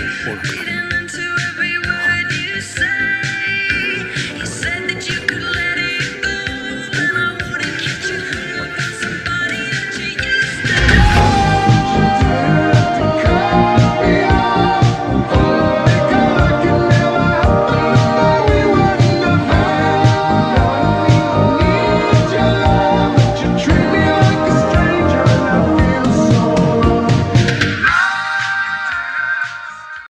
Or